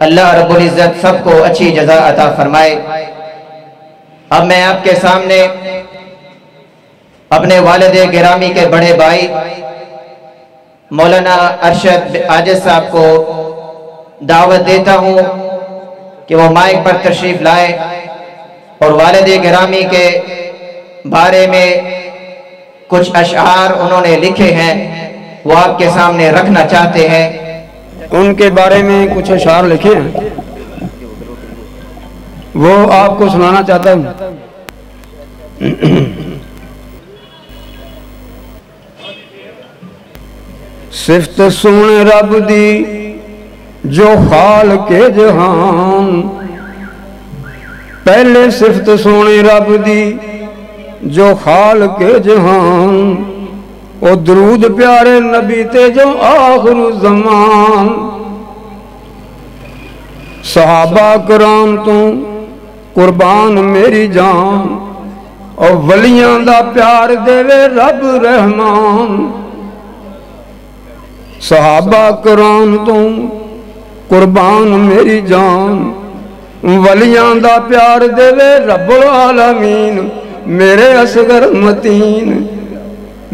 अल्लाह रब्बुल इज़्ज़त सबको अच्छी जजा अता फरमाए। अब मैं आपके सामने अपने वालद गिरामी के बड़े भाई, मौलाना अरशद आजिज साहब को दावत देता हूँ कि वो माइक पर तशरीफ़ लाए और वालद गिरामी के बारे में कुछ अशार उन्होंने लिखे हैं, वो आपके सामने रखना चाहते हैं। उनके बारे में कुछ अशार लिखे हैं। वो आपको सुनाना चाहता हूँ। सिफ्त सुन रब दी, जो खाल के जहान। पहले सिफ्त सोने रब दी, जो खाल के जहान। ओ दरूद प्यारे नबी ते जो आखिर जमान। सहाबा कराम तू कुर्बान मेरी जान, और वलियाँ दा प्यार देवे रब रहमान। सहाबा कराम तू कुर्बान मेरी जान, वलियाँ दा प्यार देवे रब्बुल आलमीन, मेरे असगर मतीन।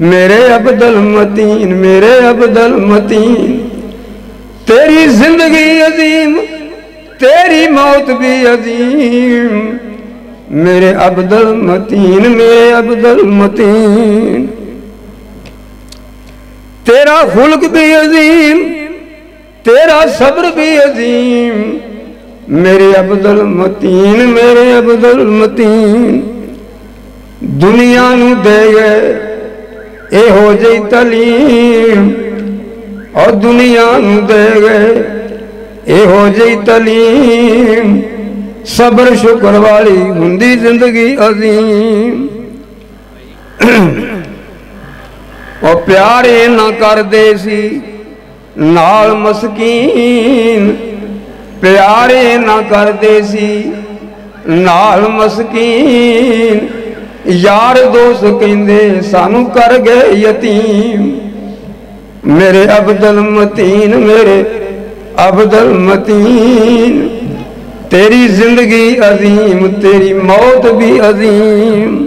मेरे अब्दुल मतीन, मेरे अब्दुल मतीन, तेरी ज़िंदगी अजीम, तेरी मौत भी अजीम। मेरे अब्दुल मतीन, मेरे अब्दुल मतीन, तेरा खुल्क भी अजीम, तेरा सब्र भी अजीम। मेरे अब्दुल मतीन, मेरे अब्दुल मतीन, दुनिया नु दे गए ਇਹੋ ਜਿਹੀ ਤਲੀਮ ਔਰ ਦੁਨੀਆ ਨੂੰ ਦੇ ਗਏ ਇਹੋ ਜਿਹੀ ਤਲੀਮ ਸਬਰ ਸ਼ੁਕਰ ਵਾਲੀ ਹੁੰਦੀ ਜ਼ਿੰਦਗੀ ਅਜ਼ੀਮ। ਉਹ ਪਿਆਰੇ ਨਾ ਕਰਦੇ ਸੀ ਨਾਲ ਮਸਕੀਨ। ਪਿਆਰੇ ਨਾ ਕਰਦੇ ਸੀ ਨਾਲ ਮਸਕੀਨ। ਯਾਰ ਦੋਸਤ ਕਹਿੰਦੇ, ਸਾਨੂੰ ਕਰ ਗਏ ਯਤੀਮ। ਮੇਰੇ ਅਬਦਲ ਮਤੀਨ, ਮੇਰੇ ਅਬਦਲ ਮਤੀਨ। ਤੇਰੀ ਜ਼ਿੰਦਗੀ ਅਜ਼ੀਮ, ਤੇਰੀ ਮੌਤ ਵੀ ਅਜ਼ੀਮ।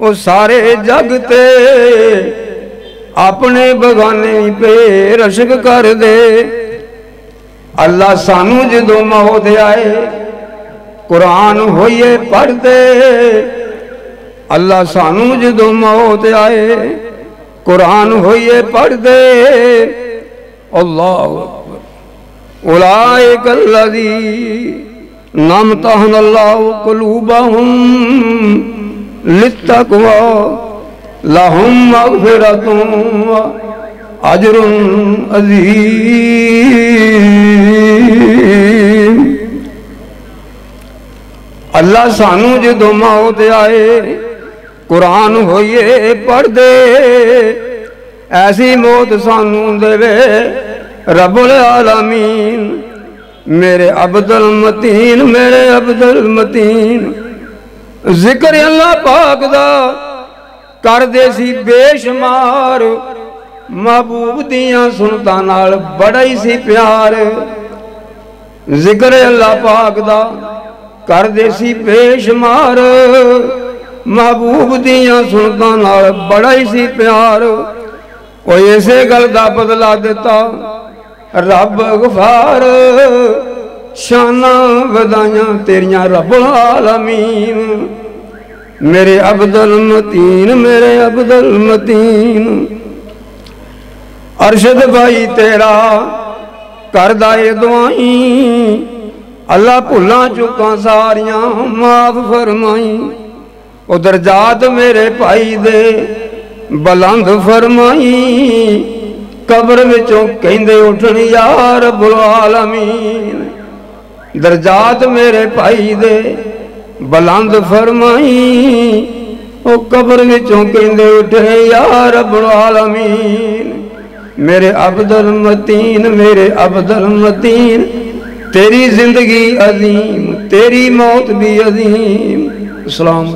ਉਹ ਸਾਰੇ ਜਗ ਤੇ ਆਪਣੇ ਬਗਾਨੇ ਪੇ ਰਸ਼ਕ ਕਰਦੇ। अल्लाह सानू जो मौत आए, कुरान होइए पढ़ते अल्लाह सानू जो मौत आए, कुरान होइए पढ़ते अल्लाह उलाए कल्लदी नम तहन अल्लाह कुलूबहुम लित्तकवा, लहुम मगफिरतुम अजरुन अजीम। सानू जो मौत आए, कुरान होइए पढ़ दे ऐसी मौत सानू देवे रबुल आलमीन। मेरे अब्दुल मतीन, मेरे अब्दुल मतीन। ज़िक्र अल्लाह पाक दा कर दे सी बेशुमार। महबूब दिया सुनता बड़ा ही सी प्यार। ज़िक्र अल्लाह पाक दा कर दे सी बेशुमार महबूब दिया सुनता नाल बड़ा ही सी प्यार वो इसे गल का बदला दिता रब गफार शाना वदाइया तेरिया रब आलमीन मेरे अब्दुल मतीन मेरे अब्दुल मतीन अरशद भाई तेरा करदा ए दुआई अल्लाह भुला चुका सारिया, माफ़ फरमाई। उधर जात मेरे भाई दे बुलंद फरमाई। कब्र विचों कहंदे उठन यार बुलालमीन दरजात मेरे भाई दे बुलंद फरमाई। ओ कब्र विचों कहंदे उठे यार बुलालमीन मेरे अब्दुल मतीन, मेरे अब्दुल मतीन। तेरी ज़िंदगी अजीम तेरी मौत भी अजीम। अस्सलाम